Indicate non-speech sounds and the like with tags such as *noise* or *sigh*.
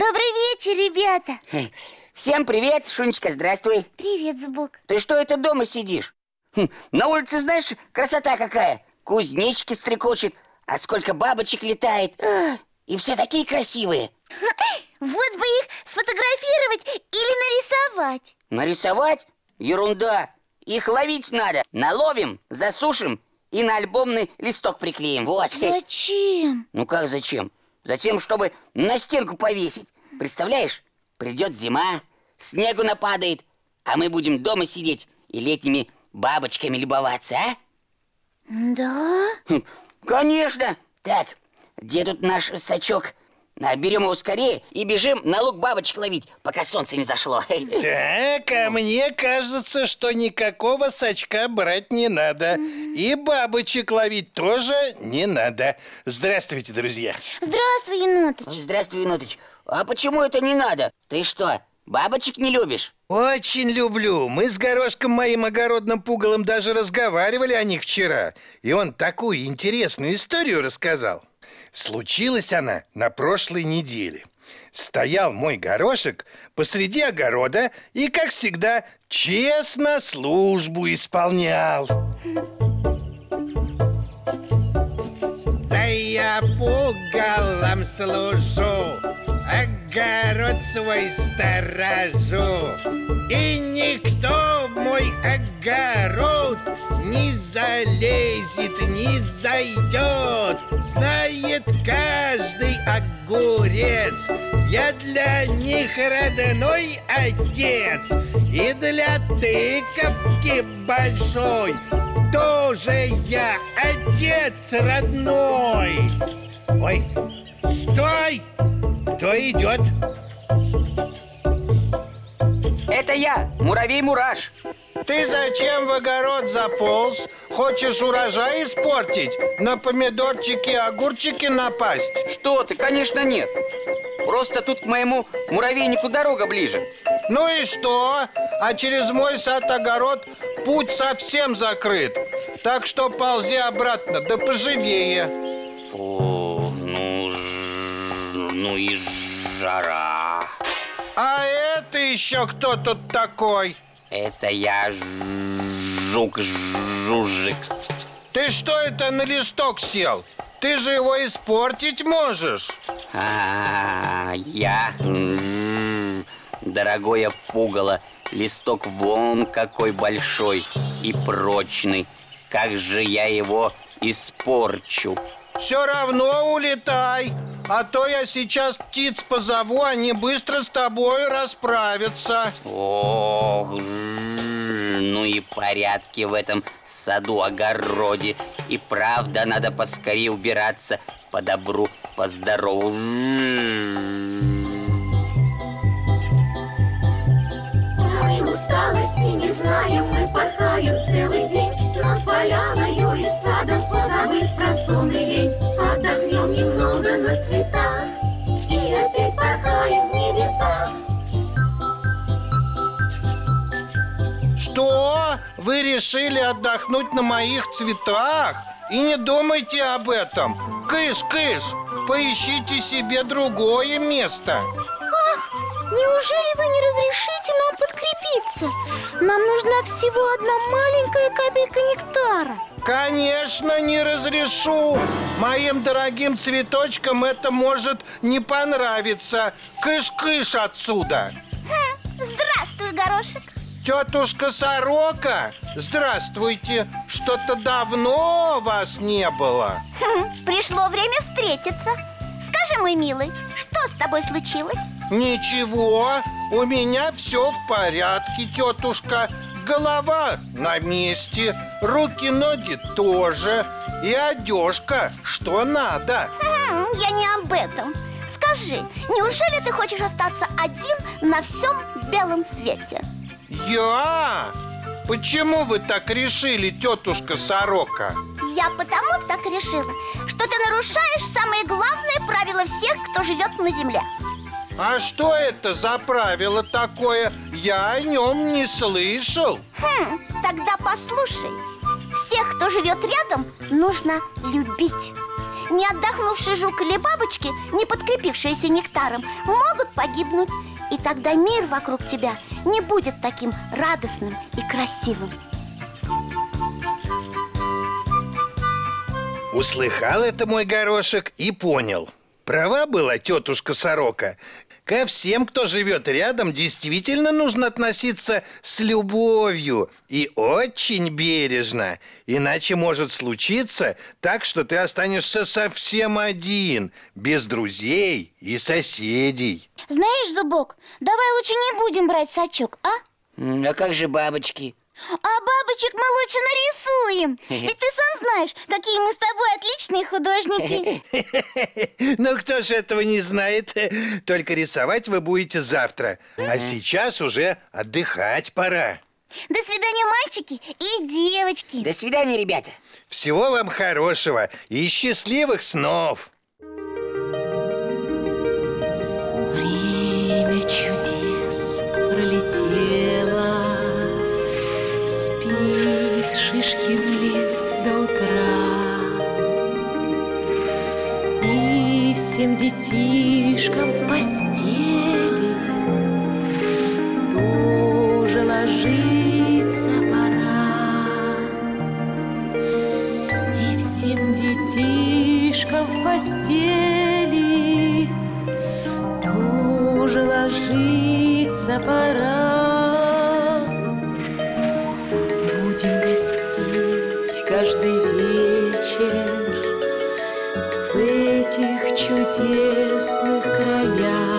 Добрый вечер, ребята. Всем привет, Шунечка, здравствуй. Привет, Зубок. Ты что это дома сидишь? Хм, на улице, знаешь, красота какая. Кузнечики стрекочут, а сколько бабочек летает. И все такие красивые. *laughs* Вот бы их сфотографировать или нарисовать. Нарисовать? Ерунда. Их ловить надо. Наловим, засушим и на альбомный листок приклеим. Вот. Зачем? Ну как зачем? Затем, чтобы на стенку повесить Представляешь, придет зима, снегу нападает А мы будем дома сидеть и летними бабочками любоваться, а? Да? Хм, конечно Так, где тут наш сачок? А, берем его скорее и бежим на луг бабочек ловить, пока солнце не зашло *laughs* Так, а мне кажется, что никакого сачка брать не надо И бабочек ловить тоже не надо Здравствуйте, друзья Здравствуй, енотыч Здравствуй, енотыч А почему это не надо? Ты что, бабочек не любишь? Очень люблю. Мы с Горошком моим огородным пугалом даже разговаривали о них вчера. И он такую интересную историю рассказал. Случилась она на прошлой неделе. Стоял мой горошек посреди огорода и, как всегда, честно службу исполнял. Да я пугалом служу, огород свой сторожу. И никто в мой огород не залезет, не зайдет. Знает каждый огурец, я для них родной отец. И для тыковки большой тоже я отец родной. Ой, стой! Кто идет? Это я, муравей-мураш Ты зачем в огород заполз? Хочешь урожай испортить? На помидорчики и огурчики напасть? Что ты, конечно нет Просто тут к моему муравейнику дорога ближе Ну и что? А через мой сад-огород путь совсем закрыт Так что ползи обратно, да поживее Фу, ну, ну и жара А это еще кто тут такой? Это я жук-жужик Ты что это на листок сел? Ты же его испортить можешь. А, я Дорогое пугало Листок вон какой большой и прочный. Как же я его испорчу? Все равно улетай А то я сейчас птиц позову Они быстро с тобой расправятся. Ох, ну и порядки в этом саду-огороде И правда надо поскорее убираться По добру, по здорову. Мы усталости не знаем, мы порхаем целый день. Над поляною и садом, позабыв про сон и лень. Отдохнем немного на цветах И опять порхаем Что? Вы решили отдохнуть на моих цветах? И не думайте об этом. Кыш, кыш, поищите себе другое место. Неужели вы не разрешите нам подкрепиться? Нам нужна всего одна маленькая капелька нектара. Конечно, не разрешу. Моим дорогим цветочкам это может не понравиться. Кыш-кыш отсюда. Здравствуй, горошек Тетушка Сорока, здравствуйте. Что-то давно вас не было. Хм, Пришло время встретиться. Скажи, мой милый, что с тобой случилось? Ничего, у меня все в порядке, тетушка. Голова на месте, руки-ноги тоже. И одежка, что надо. Хм, я не об этом. Скажи, неужели ты хочешь остаться один на всем белом свете? Я? Почему вы так решили, тетушка Сорока? Я потому так решила, что ты нарушаешь самое главное правило всех, кто живет на земле А что это за правило такое? Я о нем не слышал Хм, тогда послушай Всех, кто живет рядом, нужно любить Не отдохнувший жук или бабочки, не подкрепившиеся нектаром, могут погибнуть И тогда мир вокруг тебя не будет таким радостным и красивым. Услыхал это мой горошек и понял. Права была тетушка Сорока Ко всем, кто живет рядом, действительно нужно относиться с любовью и очень бережно. Иначе может случиться так, что ты останешься совсем один, без друзей и соседей. Знаешь, Зубок, давай лучше не будем брать сачок, а? А как же бабочки? А бабочек мы лучше нарисуем. *laughs* Ведь ты сам знаешь, какие мы с тобой отличные художники. *laughs* Ну, кто же этого не знает? Только рисовать вы будете завтра. А сейчас уже отдыхать пора. До свидания, мальчики и девочки. До свидания, ребята. Всего вам хорошего и счастливых снов ложиться пора Будем гостить каждый вечер В этих чудесных краях